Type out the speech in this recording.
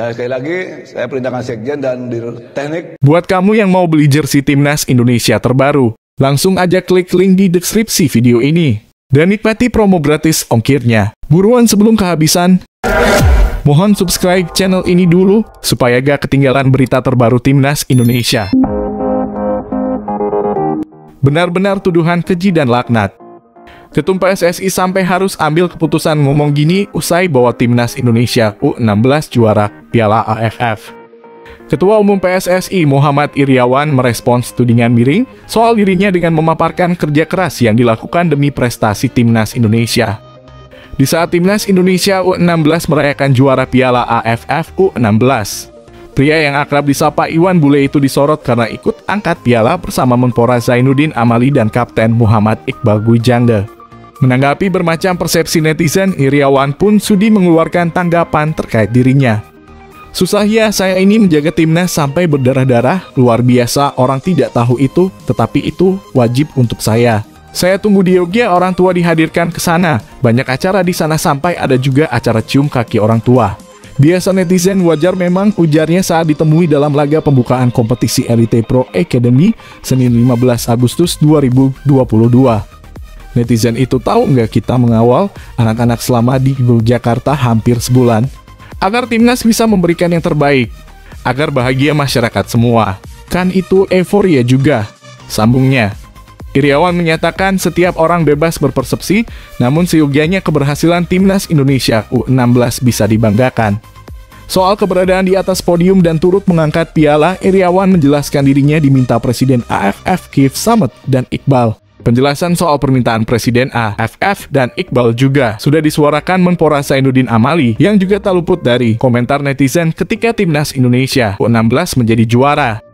Ya, sekali lagi saya perintahkan sekjen dan di teknik Buat kamu yang mau beli jersey timnas Indonesia terbaru, langsung aja klik link di deskripsi video ini. Dan nikmati promo gratis ongkirnya. Buruan sebelum kehabisan. Mohon subscribe channel ini dulu, supaya gak ketinggalan berita terbaru timnas Indonesia. Benar-benar tuduhan keji dan laknat. Ketum PSSI sampai harus ambil keputusan ngomong gini usai bawa timnas Indonesia U16 juara Piala AFF. Ketua Umum PSSI Muhammad Iriawan merespons tudingan miring soal dirinya dengan memaparkan kerja keras yang dilakukan demi prestasi timnas Indonesia. Di saat timnas Indonesia U16 merayakan juara Piala AFF U16, pria yang akrab disapa Iwan Bule itu disorot karena ikut angkat piala bersama Menpora Zainuddin Amali dan Kapten Muhammad Iqbal Gwijangge. Menanggapi bermacam persepsi netizen, Iriawan pun sudi mengeluarkan tanggapan terkait dirinya. Susah ya saya ini menjaga timnas sampai berdarah-darah, luar biasa orang tidak tahu itu, tetapi itu wajib untuk saya. Saya tunggu di Yogyakarta orang tua dihadirkan ke sana, banyak acara di sana sampai ada juga acara cium kaki orang tua. Biasa netizen wajar memang ujarnya saat ditemui dalam laga pembukaan kompetisi Elite Pro Academy Senin 15 Agustus 2022. Netizen itu tahu nggak kita mengawal anak-anak selama di Yogyakarta hampir sebulan? Agar timnas bisa memberikan yang terbaik, agar bahagia masyarakat semua. Kan itu euforia juga. Sambungnya, Iriawan menyatakan setiap orang bebas berpersepsi, namun seyogianya keberhasilan timnas Indonesia U16 bisa dibanggakan. Soal keberadaan di atas podium dan turut mengangkat piala, Iriawan menjelaskan dirinya diminta Presiden AFF Kiev Summit dan Iqbal. Penjelasan soal permintaan Presiden AFF dan Iqbal juga sudah disuarakan Menpora Zainuddin Amali yang juga tak luput dari komentar netizen ketika timnas Indonesia U16 menjadi juara.